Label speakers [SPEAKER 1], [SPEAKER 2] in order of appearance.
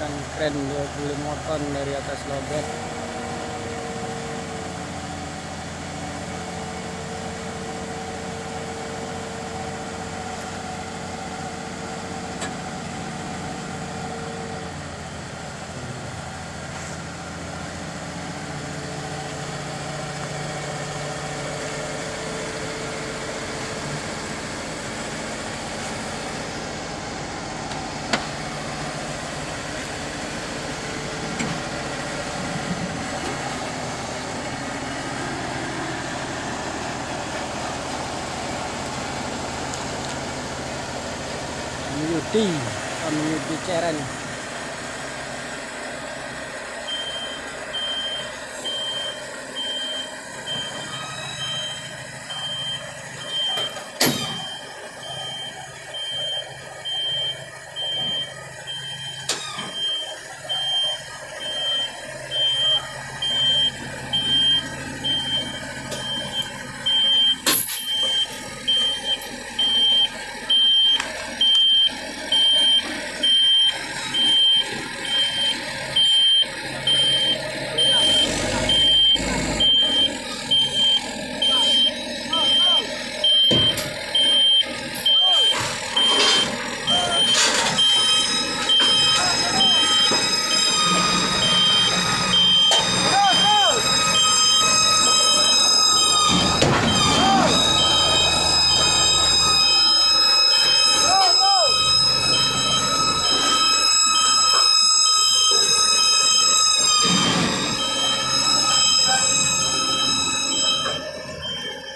[SPEAKER 1] menggunakan kren 25 ton dari atas lobet Yudi, kami Yudi Ceren.